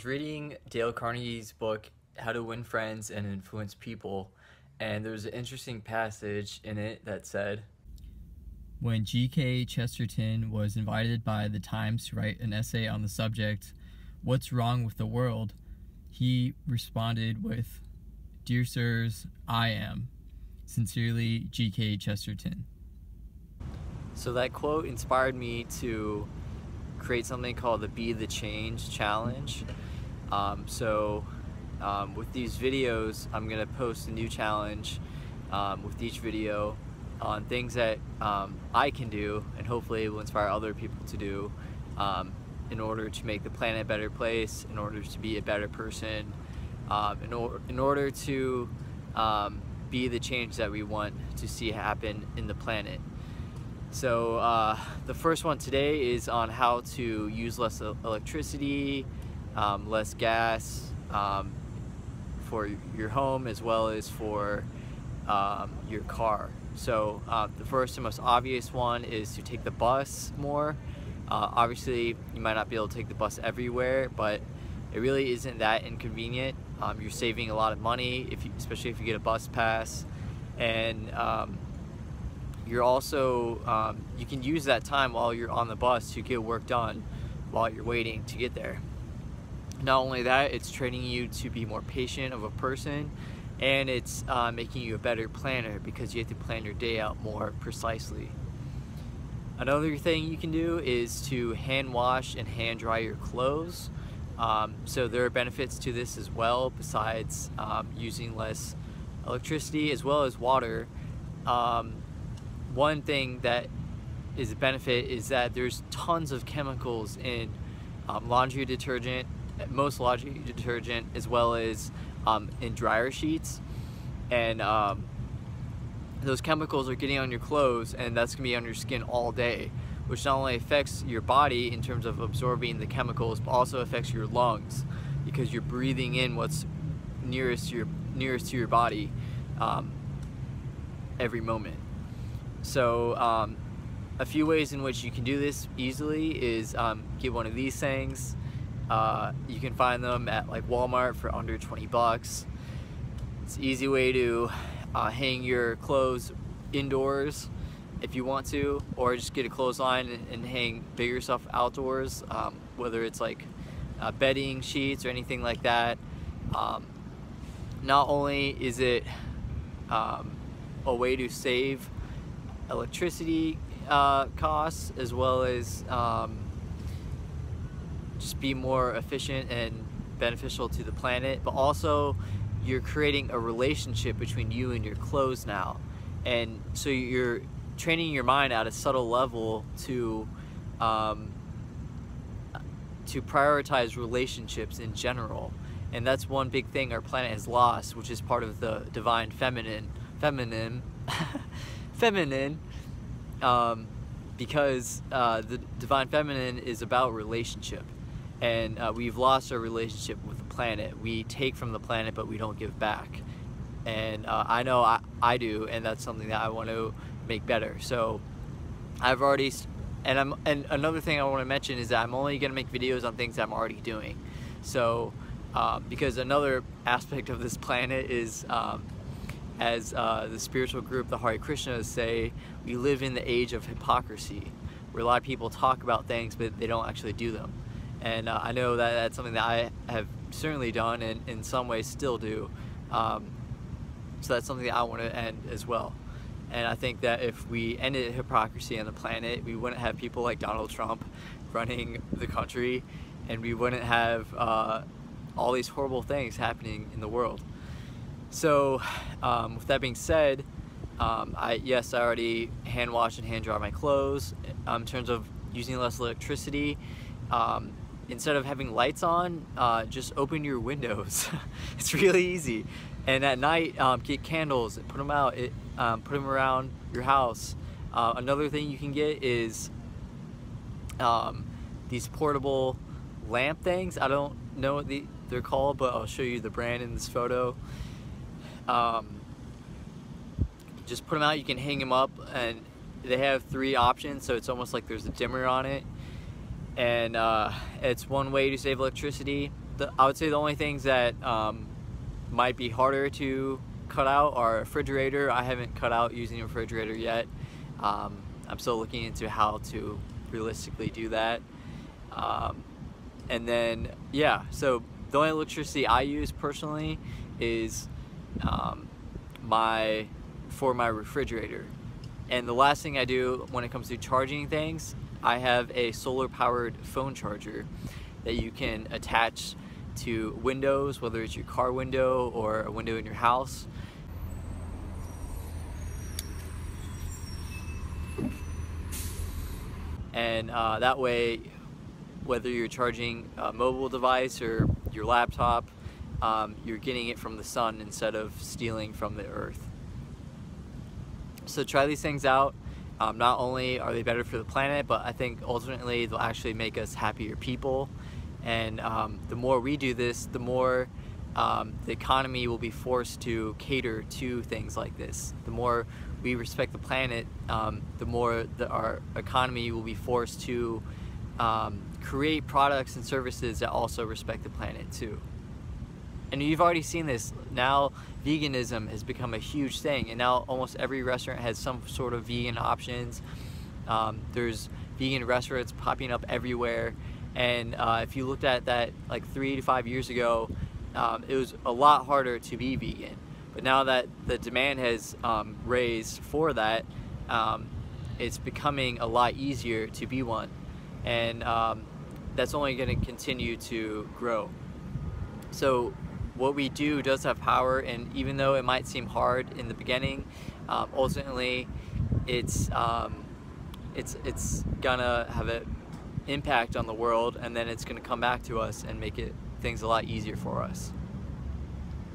So I was reading Dale Carnegie's book, How to Win Friends and Influence People, and there was an interesting passage in it that said, When G.K. Chesterton was invited by the Times to write an essay on the subject, What's Wrong with the World? he responded with, Dear Sirs, I am. Sincerely, G.K. Chesterton. So that quote inspired me to create something called the Be the Change Challenge. Um, so um, with these videos, I'm gonna post a new challenge um, with each video on things that um, I can do and hopefully will inspire other people to do um, in order to make the planet a better place, in order to be a better person, um, in, or in order to be the change that we want to see happen in the planet. So uh, the first one today is on how to use less electricity, um, less gas um, for your home as well as for um, your car. So uh, the first and most obvious one is to take the bus more. Uh, obviously you might not be able to take the bus everywhere but it really isn't that inconvenient. Um, you're saving a lot of money, if you, especially if you get a bus pass and um, you're also um, you can use that time while you're on the bus to get work done while you're waiting to get there not only that it's training you to be more patient of a person and it's uh, making you a better planner because you have to plan your day out more precisely. Another thing you can do is to hand wash and hand dry your clothes. Um, so there are benefits to this as well besides um, using less electricity as well as water. Um, one thing that is a benefit is that there's tons of chemicals in um, laundry detergent, most laundry detergent, as well as um, in dryer sheets. And um, those chemicals are getting on your clothes and that's gonna be on your skin all day, which not only affects your body in terms of absorbing the chemicals, but also affects your lungs because you're breathing in what's nearest to your, nearest to your body um, every moment. So um, a few ways in which you can do this easily is um, get one of these things. Uh, you can find them at like Walmart for under 20 bucks. It's an easy way to uh, hang your clothes indoors if you want to, or just get a clothesline and, and hang bigger stuff outdoors, um, whether it's like uh, bedding sheets or anything like that. Um, not only is it um, a way to save electricity uh, costs as well as um, just be more efficient and beneficial to the planet but also you're creating a relationship between you and your clothes now. And so you're training your mind at a subtle level to um, to prioritize relationships in general. And that's one big thing our planet has lost which is part of the divine feminine feminine feminine um, because uh, the divine feminine is about relationship and uh, we've lost our relationship with the planet. We take from the planet but we don't give back. And uh, I know I, I do and that's something that I want to make better. So I've already and I'm and another thing I want to mention is that I'm only gonna make videos on things I'm already doing. So uh, because another aspect of this planet is um, as uh, the spiritual group, the Hare Krishnas, say, we live in the age of hypocrisy, where a lot of people talk about things, but they don't actually do them. And uh, I know that that's something that I have certainly done and in some ways still do. Um, so that's something that I want to end as well. And I think that if we ended hypocrisy on the planet, we wouldn't have people like Donald Trump running the country, and we wouldn't have uh, all these horrible things happening in the world. So um, with that being said, um, I yes, I already hand wash and hand dry my clothes. Um, in terms of using less electricity, um, instead of having lights on, uh, just open your windows. it's really easy. And at night, um, get candles, and put them out, it, um, put them around your house. Uh, another thing you can get is these portable lamp things. I don't know what the, they're called, but I'll show you the brand in this photo. Um, just put them out, you can hang them up and they have three options so it's almost like there's a dimmer on it and uh, it's one way to save electricity the, I would say the only things that um, might be harder to cut out are refrigerator. I haven't cut out using a refrigerator yet. Um, I'm still looking into how to realistically do that. Um, and then, yeah, so the only electricity I use personally is um, my for my refrigerator. And the last thing I do when it comes to charging things, I have a solar powered phone charger that you can attach to windows, whether it's your car window or a window in your house. And uh, that way, whether you're charging a mobile device or your laptop, um, you're getting it from the sun instead of stealing from the earth. So try these things out. Um, not only are they better for the planet, but I think ultimately they'll actually make us happier people. And um, the more we do this, the more um, the economy will be forced to cater to things like this. The more we respect the planet, um, the more the, our economy will be forced to um, create products and services that also respect the planet too. And you've already seen this. Now veganism has become a huge thing and now almost every restaurant has some sort of vegan options. Um, there's vegan restaurants popping up everywhere and uh, if you looked at that like three to five years ago, um, it was a lot harder to be vegan. But now that the demand has um, raised for that, um, it's becoming a lot easier to be one. And um, that's only going to continue to grow. So what we do does have power and even though it might seem hard in the beginning, um, ultimately it's, um, it's, it's gonna have an impact on the world and then it's to come back to us and make it things a lot easier for us.